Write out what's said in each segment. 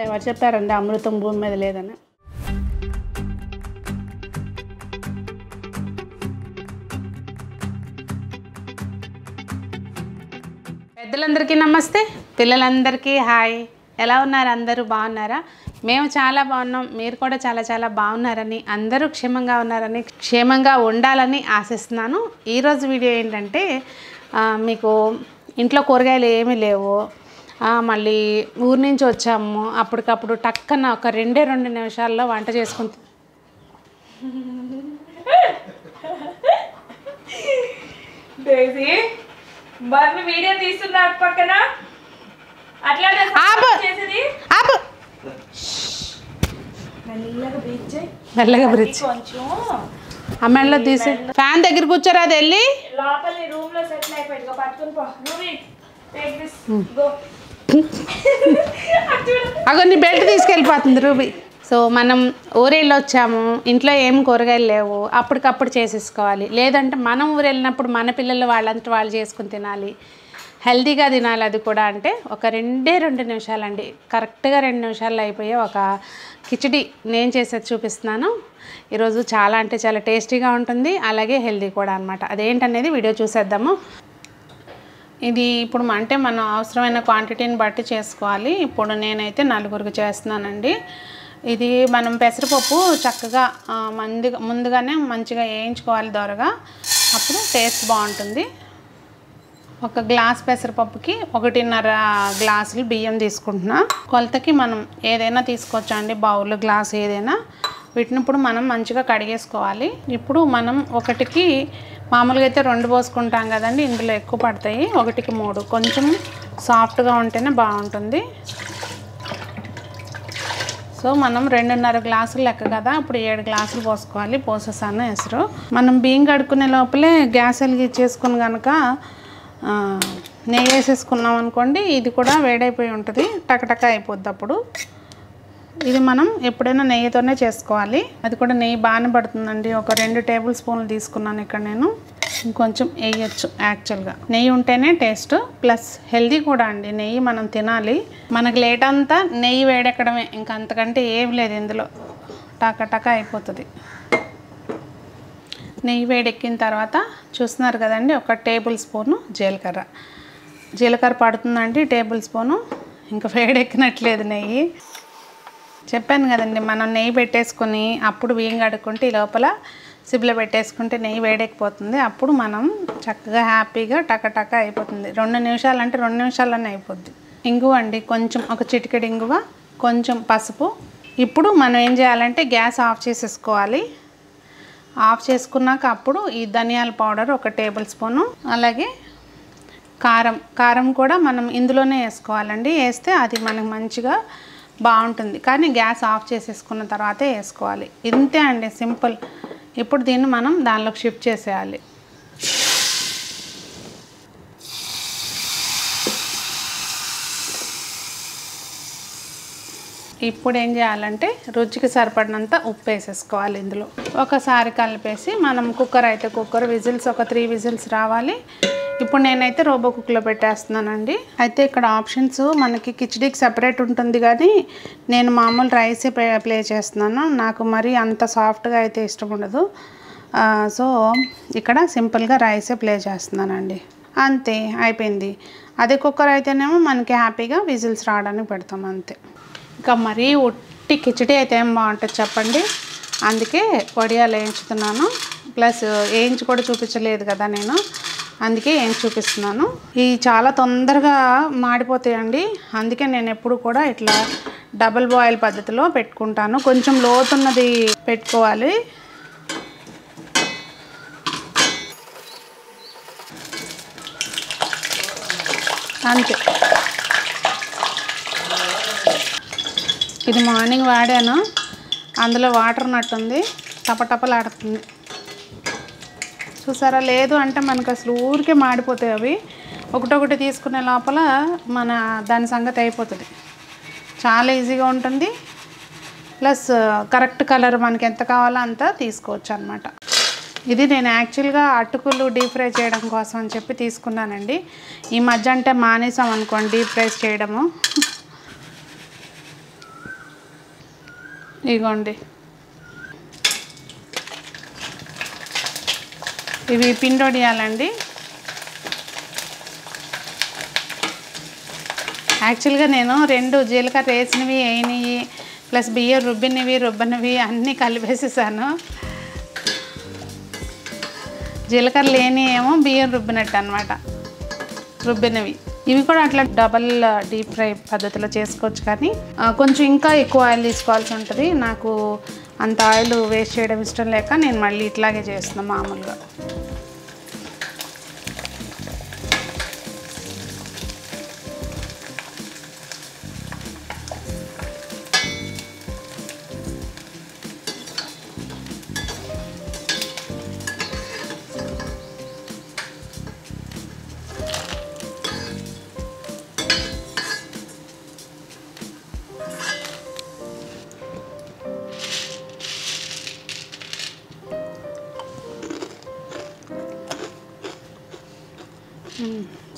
ఎవరు చెప్పారండి అమృతం భూమి మీద లేదని? పెద్దలందరికీ నమస్తే. పిల్లలందరికీ హాయ్. ఎలా ఉన్నారు? అందరూ బాగున్నారా? మేము చాలా బాగున్నాం మీరు కూడా చాలా చాలా బాగున్నారని అందరూ క్షేమంగా ఉన్నారని క్షేమంగా ఉండాలని ఆశిస్తున్నాను. ఈరోజు వీడియో ఏంటంటే మీకు ఇంట్లో కూరగాయలు ఏమీ లేవు. మళ్ళీ ఊరి నుంచి వచ్చాము. అప్పటికప్పుడు టక్కన ఒక రెండే రెండు నిమిషాల్లో వంట మరి వీడియో తీస్తున్నారు పక్కన. అట్లానే ఆపు. చేసేది. మెల్లగా బ్రిడ్జ్ కొంచెం అమ్మాయిలో తీసి. ఫ్యాన్ దగ్గర కూర్చోరా అది వెళ్ళి. అగో నీ బెల్ట్ తీసుకెళ్ళిపోతుంది రూబీ సో మనం ఊరెళ్ళి వచ్చాము. ఇంట్లో ఏం కూరగాయలు లేవు. అప్పటికప్పుడు చేసేసుకోవాలి. లేదంటే మనం ఊరు వెళ్ళినప్పుడు మన పిల్లలు వాళ్ళంతా వాళ్ళు చేసుకుని తినాలి. హెల్దీగా తినాలి అది కూడా అంటే ఒక రెండే రెండు నిమిషాలండి. కరెక్ట్గా రెండు నిమిషాల్లో అయిపోయే ఒక కిచిడి నేను చేసేది చూపిస్తున్నాను. ఈరోజు చాలా అంటే చాలా టేస్టీగా ఉంటుంది. అలాగే హెల్దీ కూడా అనమాట అదేంటనేది వీడియో చూసేద్దాము. ఇది ఇప్పుడు అంటే మనం అవసరమైన క్వాంటిటీని బట్టి చేసుకోవాలి. ఇప్పుడు నేనైతే నలుగురికి చేస్తున్నానండి. ఇది మనం పెసరపప్పు చక్కగా మంది ముందుగానే మంచిగా వేయించుకోవాలి దొరగా. అప్పుడు టేస్ట్ బాగుంటుంది. ఒక గ్లాస్ పెసరపప్పుకి ఒకటిన్నర గ్లాసులు బియ్యం తీసుకుంటున్నా. కొలతకి మనం ఏదైనా తీసుకోవచ్చండి బౌల్ గ్లాస్ ఏదైనా. వీటిని ఇప్పుడు మనం మంచిగా కడిగేసుకోవాలి. ఇప్పుడు మనం ఒకటికి మామూలుగా అయితే రెండు పోసుకుంటాం కదండి ఇందులో ఎక్కువ పడతాయి. ఒకటికి మూడు. కొంచెం సాఫ్ట్గా ఉంటేనే బాగుంటుంది. సో మనం రెండున్నర గ్లాసులు లెక్క కదా ఇప్పుడు ఏడు గ్లాసులు పోసుకోవాలి. పోసేసాను ఎసరు. మనం బియ్యం కడుక్కునే లోపలే గ్యాస్ వెలిగించేసుకుని కనుక నెయ్యి వేసేసుకున్నాం అనుకోండి ఇది కూడా వేడైపోయి ఉంటుంది. టకటక అయిపోద్ది అప్పుడు. ఇది మనం ఎప్పుడైనా నెయ్యితోనే చేసుకోవాలి. అది కూడా నెయ్యి బాగానే పడుతుందండి. ఒక రెండు టేబుల్ స్పూన్లు తీసుకున్నాను ఇక్కడ నేను. ఇంకొంచెం వేయచ్చు యాక్చువల్గా. నెయ్యి ఉంటేనే టేస్ట్. ప్లస్ హెల్దీ కూడా అండి. నెయ్యి మనం తినాలి. మనకి లేట్ అంతా నెయ్యి వేడెక్కడమే. ఇంకా అంతకంటే ఏం లేదు ఇందులో. టక అయిపోతుంది. నెయ్యి వేడెక్కిన తర్వాత చూస్తున్నారు కదండి ఒక టేబుల్ స్పూను జీలకర్ర. జీలకర్ర పడుతుందండి టేబుల్ స్పూను ఇంకా వేడెక్కినట్లేదు నెయ్యి. చెప్పాను కదండి మనం నెయ్యి పెట్టేసుకొని అప్పుడు బియ్యం కడుక్కుంటే ఈ లోపల సిబ్లో పెట్టేసుకుంటే నెయ్యి వేడెక్కిపోతుంది. అప్పుడు మనం చక్కగా హ్యాపీగా టకటక అయిపోతుంది. రెండు నిమిషాలు అంటే రెండు నిమిషాల్లోనే అయిపోద్ది. ఇంగువ అండి కొంచెం ఒక చిటికెడు ఇంగువ కొంచెం పసుపు. ఇప్పుడు మనం ఏం చేయాలంటే గ్యాస్ ఆఫ్ చేసేసుకోవాలి. ఆఫ్ చేసుకున్నాక అప్పుడు ఈ ధనియాల పౌడర్ ఒక టేబుల్ స్పూను అలాగే కారం. కారం కూడా మనం ఇందులోనే వేసుకోవాలండి. వేస్తే అది మనకు మంచిగా బాగుంటుంది. కానీ గ్యాస్ ఆఫ్ చేసేసుకున్న తర్వాతే వేసుకోవాలి. ఇంతే అండి సింపుల్. ఇప్పుడు దీన్ని మనం దానిలోకి షిఫ్ట్ చేసేయాలి. ఇప్పుడు ఏం చేయాలంటే రుచికి సరిపడినంత ఉప్పు వేసేసుకోవాలి ఇందులో. ఒకసారి కలిపేసి మనం కుక్కర్ అయితే కుక్కర్ విజిల్స్ ఒక త్రీ విజిల్స్ రావాలి. ఇప్పుడు నేనైతే రోబో కుక్లో పెట్టేస్తున్నానండి. అయితే ఇక్కడ ఆప్షన్స్ మనకి కిచడీకి సపరేట్ ఉంటుంది కానీ నేను మామూలు రైసే ప్లే ప్లే చేస్తున్నాను. నాకు మరీ అంత సాఫ్ట్గా అయితే ఇష్టం ఉండదు. సో ఇక్కడ సింపుల్గా రైసే ప్లే చేస్తున్నానండి. అంతే అయిపోయింది. అదే కుక్కర్ అయితేనేమో మనకి హ్యాపీగా విజిల్స్ రావడానికి పెడతాం అంతే. ఇంకా మరీ ఉట్టి కిచడీ అయితే ఏం బాగుంటుంది చెప్పండి. అందుకే వడియాలు వేయించుతున్నాను. ప్లస్ వేయించి కూడా చూపించలేదు కదా నేను. అందుకే ఏం చూపిస్తున్నాను. ఇవి చాలా తొందరగా మాడిపోతాయండి. అందుకే నేను ఎప్పుడు కూడా ఇట్లా డబుల్ బాయిల్ పద్ధతిలో పెట్టుకుంటాను. కొంచెం లోతున్నది పెట్టుకోవాలి. అంతే. ఇది మార్నింగ్ వాడాను. అందులో వాటర్ ఉన్నట్టుంది. టపటపలాడుతుంది. చూసారా? లేదు అంటే మనకు అసలు ఊరికే మాడిపోతాయి అవి. ఒకటొకటి తీసుకునే లోపల మన దాని సంగతి అయిపోతుంది. చాలా ఈజీగా ఉంటుంది. ప్లస్ కరెక్ట్ కలర్ మనకి ఎంత కావాలో అంత తీసుకోవచ్చు అనమాట ఇది నేను యాక్చువల్గా అటుకులు డీప్ ఫ్రై చేయడం కోసం అని చెప్పి తీసుకున్నానండి. ఈ మధ్య అంటే మానేసాం అనుకోండి డీప్ ఫ్రైస్ చేయడము. ఇగోండి ఇవి పిండొడియాలండి. యాక్చువల్గా నేను రెండు జీలకర్ర వేసినవి వేయినవి ప్లస్ బియ్యం రుబ్బినవి రుబ్బనివి అన్నీ కలిపేసేసాను. జీలకర్ర లేని ఏమో బియ్యం రుబ్బినట్టు అనమాట రుబ్బినవి. ఇవి కూడా అట్లా డబల్ డీప్ ఫ్రై పద్ధతిలో చేసుకోవచ్చు కానీ uh, కొంచెం ఇంకా ఎక్కువ ఆయిల్ తీసుకోవాల్సి ఉంటుంది. నాకు అంత ఆయిల్ వేస్ట్ చేయడం ఇష్టం లేక నేను మళ్ళీ ఇట్లాగే చేస్తున్నాను మామూలుగా.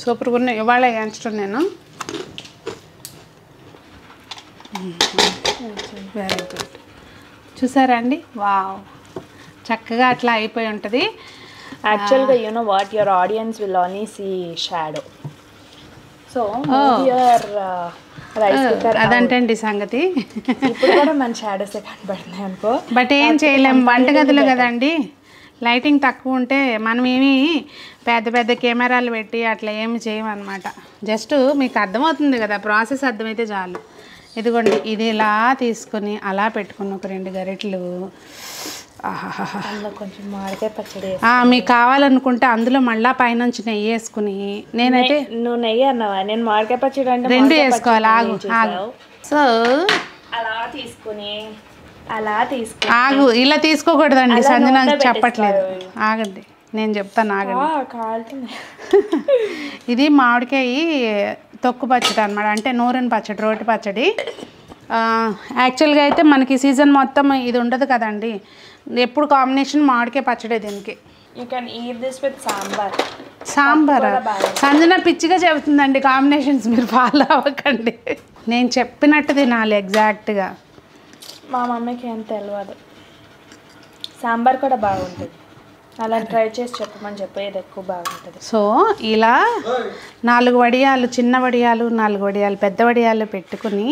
సూపర్గా ఉన్నాయి ఇవాళ ఎంచడం నేను. వెరీ గుడ్ చూసారా అండి? వావ్. చక్కగా అట్లా అయిపోయి ఉంటుంది. యాక్చువల్గా you know what your audience will only see shadow so your అదంటండి సంగతి. ఇప్పుడు కూడా మన షాడోసే కనబడుతున్నాయి అనుకో. బట్ ఏం చేయలేం. వంటగదిలో కదండి? లైటింగ్ తక్కువ ఉంటే మనం ఏమి పెద్ద పెద్ద కెమెరాలు పెట్టి అట్లా ఏమి చేయమన్నమాట. జస్ట్ మీకు అర్థమవుతుంది కదా ప్రాసెస్ అర్థమైతే చాలు. ఇదిగోండి ఇది ఇలా తీసుకొని అలా పెట్టుకుని ఒక రెండు గరిటెలు. కొంచెం మామిడికాయ పచ్చడి మీకు కావాలనుకుంటే అందులో మళ్ళా పైనుంచి నెయ్యి వేసుకుని నేనైతే నువ్వు నెయ్యి అన్నావా? నేను మామిడికాయ పచ్చడి అంటే రెండు వేసుకోవాలి. ఆగు. సో అలా తీసుకుని అలా తీసుకుని ఆగు ఇలా తీసుకోకూడదండి. సంజన చెప్పట్లేదు. ఆగండి. నేను చెప్తాను ఆగండి. ఇది మామిడికాయ తొక్కు పచ్చడి అనమాట అంటే నూనె పచ్చడి రోటి పచ్చడి. యాక్చువల్గా అయితే మనకి సీజన్ మొత్తం ఇది ఉండదు కదండి. ఎప్పుడు కాంబినేషన్ మామిడికాయ పచ్చడే దీనికి. You can eat this with sambar. Sambar? Sanjana పిచ్చిగా చెబుతుందండి కాంబినేషన్స్ మీరు ఫాలో అవ్వకండి. నేను చెప్పినట్టు తినాలి ఎగ్జాక్ట్గా మా మమ్మీకి ఏం తెలియదు సాంబార్ కూడా బాగుంటుంది. అలా ట్రై చేసి చెప్పమని చెప్పి ఇది ఎక్కువ బాగుంటుంది. సో ఇలా నాలుగు వడియాలు చిన్న వడియాలు నాలుగు వడియాలు పెద్ద వడియాలు పెట్టుకుని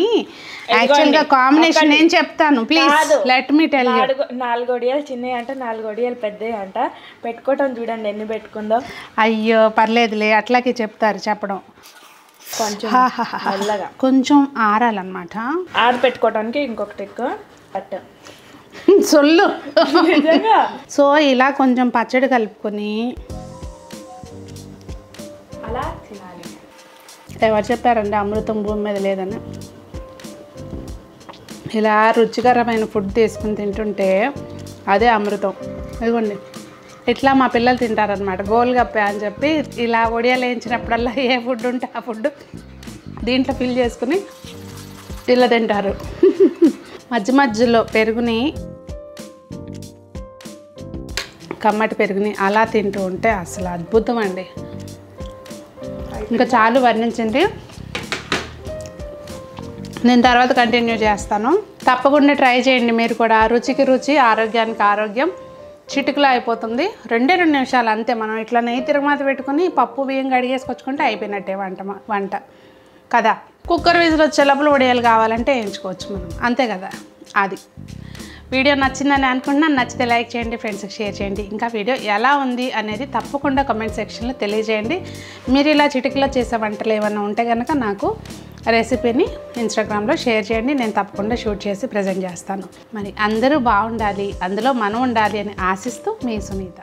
యాక్చువల్గా కాంబినేషన్ నేను చెప్తాను? ప్లీజ్. లెట్ మీ టెల్ నాలుగు వడియాలు చిన్నవి అంట నాలుగు వడియాలు పెద్దవి అంట. పెట్టుకోవటం చూడండి ఎన్ని పెట్టుకుందో. అయ్యో పర్లేదులే అట్లాగే చెప్తారు చెప్పడం. కొంచెం. మెల్లగా. కొంచెం ఆరాలన్నమాట. ఆడ పెట్టుకోవడానికి ఇంకొకటి ఎక్కువ బట్ సొల్లు. సో ఇలా కొంచెం పచ్చడి కలుపుకొని అలా తినాలి. ఎవరు చెప్పారండి అమృతం భూమి మీద లేదని? ఇలా రుచికరమైన ఫుడ్ తీసుకుని తింటుంటే అదే అమృతం. ఇదిగోండి. ఇట్లా మా పిల్లలు తింటారనమాట గోల్గప్పే అని చెప్పి ఇలా ఒడియాలు వేయించినప్పుడల్లా ఏ ఫుడ్ ఉంటే ఆ ఫుడ్ దీంట్లో ఫిల్ చేసుకుని ఇలా తింటారు. మధ్య మధ్యలో పెరుగుని కమ్మటి పెరుగుని అలా తింటూ ఉంటే అసలు అద్భుతం అండి. ఇంకా చాలు వర్ణించండి నేను తర్వాత కంటిన్యూ చేస్తాను. తప్పకుండా ట్రై చేయండి మీరు కూడా. రుచికి రుచి ఆరోగ్యానికి ఆరోగ్యం. చిటికలో అయిపోతుంది. రెండే రెండు నిమిషాలు అంతే. మనం ఇట్లా నెయ్యి తిరగమాత పెట్టుకుని పప్పు బియ్యం కడిగేసుకొచ్చుకుంటే అయిపోయినట్టే వంట వంట. కదా? కుక్కర్ విజిల్ వచ్చే లోపల వడియాలు కావాలంటే వేయించుకోవచ్చు మనం. అంతే కదా? అది. వీడియో నచ్చిందని అనుకుంటున్నాను నచ్చితే లైక్ చేయండి ఫ్రెండ్స్కి షేర్ చేయండి. ఇంకా వీడియో ఎలా ఉంది అనేది తప్పకుండా కమెంట్ సెక్షన్లో తెలియజేయండి. మీరు ఇలా చిటికలో చేసే వంటలు ఏమైనా ఉంటే కనుక నాకు రెసిపీని ఇన్స్టాగ్రామ్లో షేర్ చేయండి. నేను తప్పకుండా షూట్ చేసి ప్రజెంట్ చేస్తాను. మరి అందరూ బాగుండాలి అందులో మనం ఉండాలి అని ఆశిస్తూ మీ సునీత.